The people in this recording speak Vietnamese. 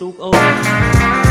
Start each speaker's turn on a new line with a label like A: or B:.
A: tuốt ôi